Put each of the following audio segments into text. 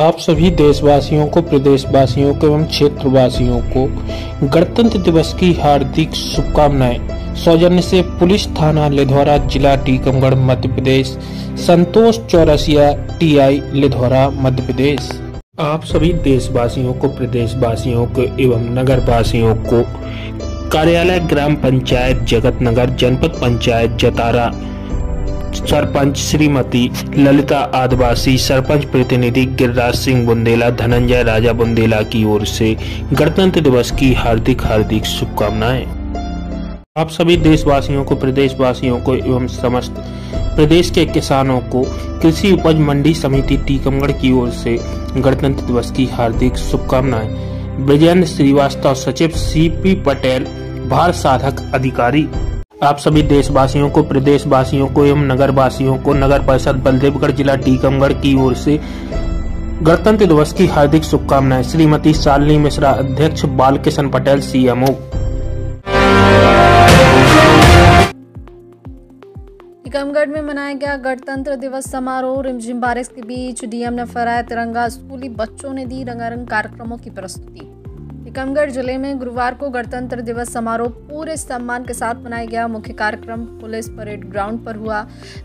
आप सभी देशवासियों को, प्रदेशवासियों को एवं क्षेत्रवासियों को गणतंत्र दिवस की हार्दिक शुभकामनाएँ। सौजन्य से पुलिस थाना लिधौरा जिला टीकमगढ़, मध्य प्रदेश, संतोष चौरसिया, टीआई लिधौरा, मध्य प्रदेश। आप सभी देशवासियों को, प्रदेशवासियों को एवं नगर वासियों को, कार्यालय, ग्राम पंचायत जगत नगर जनपद पंचायत, जतारा सरपंच श्रीमती ललिता आदिवासी, सरपंच प्रतिनिधि गिरिराज सिंह बुंदेला, धनंजय राजा बुंदेला की ओर से गणतंत्र दिवस की हार्दिक हार्दिक शुभकामनाएँ। आप सभी देशवासियों को, प्रदेशवासियों को एवं समस्त प्रदेश के किसानों को कृषि उपज मंडी समिति टीकमगढ़ की ओर से गणतंत्र दिवस की हार्दिक शुभकामनाएँ। ब्रजेंद्र श्रीवास्तव, सचिव सीपी पटेल, भार साधक अधिकारी। आप सभी देशवासियों को, प्रदेशवासियों को एवं नगर वासियों को, नगर परिषद बलदेवगढ़ जिला टीकमगढ़ की ओर से गणतंत्र दिवस की हार्दिक शुभकामनाएँ। श्रीमती शालिनी मिश्रा अध्यक्ष बाल किशन पटेल सीएमओ टीकमगढ़ में मनाया गया गणतंत्र दिवस समारोह, रिमझिम बारिश के बीच डीएम ने फहराया तिरंगा, स्कूली बच्चों ने दी रंगारंग कार्यक्रमों की प्रस्तुति। टीकमगढ़ ज़िले में गुरुवार को गणतंत्र दिवस समारोह पूरे सम्मान के साथ मनाया गया। मुख्य कार्यक्रम पुलिस परेड ग्राउंड पर हुआ।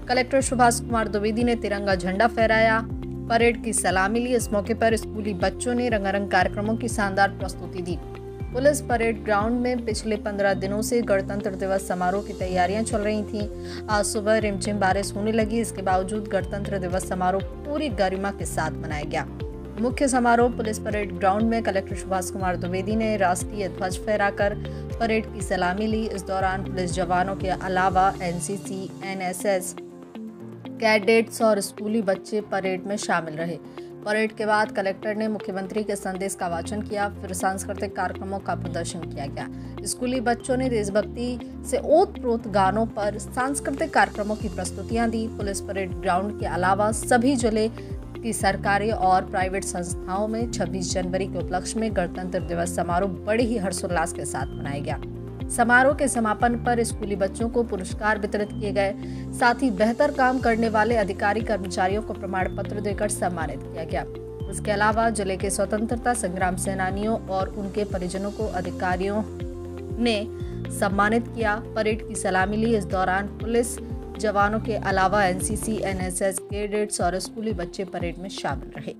कलेक्टर सुभाष कुमार द्विवेदी ने तिरंगा झंडा फहराया। परेड की सलामी ली। इस मौके पर स्कूली बच्चों ने रंगारंग कार्यक्रमों की शानदार प्रस्तुति दी। पुलिस परेड ग्राउंड में पिछले पंद्रह दिनों से गणतंत्र दिवस समारोह की तैयारियाँ चल रही थीं। आज सुबह रिमझिम बारिश होने लगी। इसके बावजूद गणतंत्र दिवस समारोह पूरी गरिमा के साथ मनाया गया। मुख्य समारोह पुलिस परेड ग्राउंड में कलेक्टर सुभाष कुमार द्विवेदी ने राष्ट्रीय ध्वज फहराकर परेड की सलामी ली। इस दौरान पुलिस जवानों के अलावा एनसीसी, एनएसएस, कैडेट्स और स्कूली बच्चे परेड में शामिल रहे। परेड के बाद कलेक्टर ने मुख्यमंत्री के संदेश का वाचन किया फिर सांस्कृतिक कार्यक्रमों का प्रदर्शन किया गया। स्कूली बच्चों ने देशभक्ति से ओत प्रोत गानों पर सांस्कृतिक कार्यक्रमों की प्रस्तुतियाँ दी। पुलिस परेड ग्राउंड के अलावा सभी ज़िले की सरकारी और प्राइवेट संस्थाओं में 26 जनवरी के उपलक्ष्य में गणतंत्र दिवस समारोह बड़े ही हर्षोल्लास के साथ मनाया गया। समारोह के समापन पर स्कूली बच्चों को पुरस्कार वितरित किए गए। साथ ही बेहतर काम करने वाले अधिकारी कर्मचारियों को प्रमाण पत्र देकर सम्मानित किया गया। इसके अलावा ज़िले के स्वतंत्रता संग्राम सेनानियों और उनके परिजनों को अधिकारियों ने सम्मानित किया। परेड की सलामी ली। इस दौरान पुलिस जवानों के अलावा एनसीसी, एनएसएस, कैडेट्स और स्कूली बच्चे परेड में शामिल रहे।